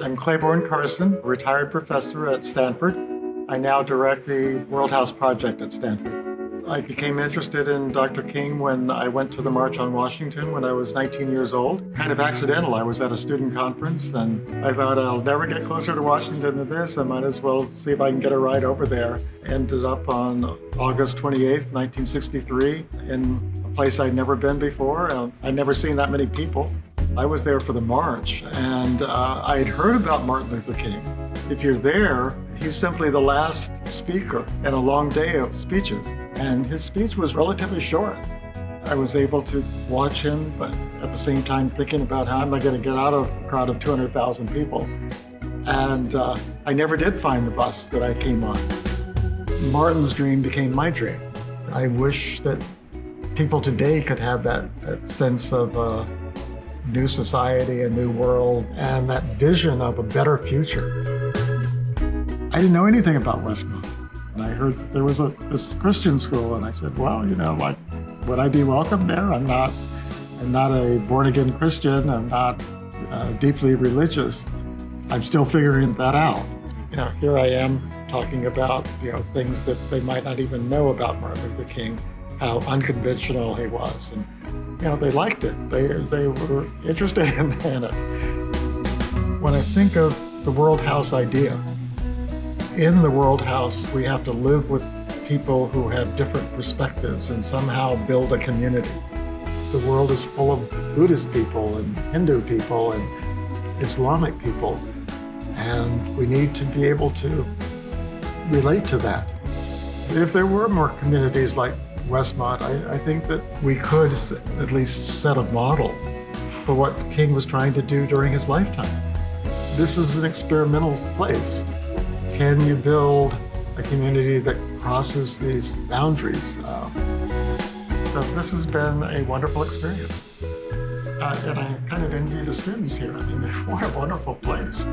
I'm Clayborne Carson, a retired professor at Stanford. I now direct the World House Project at Stanford. I became interested in Dr. King when I went to the March on Washington when I was 19 years old. Kind of accidental. I was at a student conference and I thought I'll never get closer to Washington than this. I might as well see if I can get a ride over there. Ended up on August 28th, 1963, in a place I'd never been before. I'd never seen that many people. I was there for the march and uh, I had heard about Martin Luther King. If you're there, he's simply the last speaker in a long day of speeches and his speech was relatively short. I was able to watch him, but at the same time thinking about how am I going to get out of a crowd of 200,000 people. And uh, I never did find the bus that I came on. Martin's dream became my dream. I wish that people today could have that, that sense of uh, new society, a new world, and that vision of a better future. I didn't know anything about Westmont. And I heard that there was a this Christian school, and I said, well, you know, like, would I be welcome there? I'm not, I'm not a born again Christian. I'm not uh, deeply religious. I'm still figuring that out. You know, here I am talking about you know things that they might not even know about Martin Luther King, how unconventional he was, and you know they liked it. They they were interested in, in it. When I think of the World House idea, in the World House, we have to live with people who have different perspectives and somehow build a community. The world is full of Buddhist people and Hindu people and Islamic people, and we need to be able to relate to that. If there were more communities like Westmont, I, I think that we could at least set a model for what King was trying to do during his lifetime. This is an experimental place. Can you build a community that crosses these boundaries? Uh, so this has been a wonderful experience. Uh, and I kind of envy the students here. I mean, what a wonderful place.